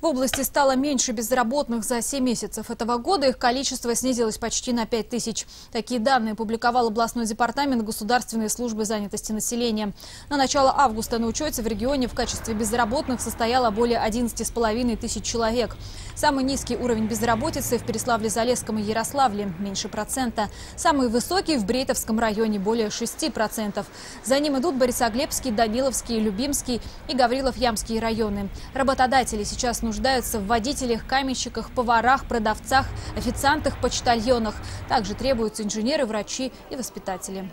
В области стало меньше безработных за 7 месяцев этого года. Их количество снизилось почти на 5 тысяч. Такие данные публиковал областной департамент Государственной службы занятости населения. На начало августа на учете в регионе в качестве безработных состояло более 11,5 тысяч человек. Самый низкий уровень безработицы в Переславле-Залесском и Ярославле – меньше процента. Самый высокий в Брейтовском районе – более 6%. За ним идут Борисоглебский, Даниловский, Любимский и Гаврилов-Ямские районы. Работодатели сейчас нуждаются в водителях, каменщиках, поварах, продавцах, официантах, почтальонах. Также требуются инженеры, врачи и воспитатели.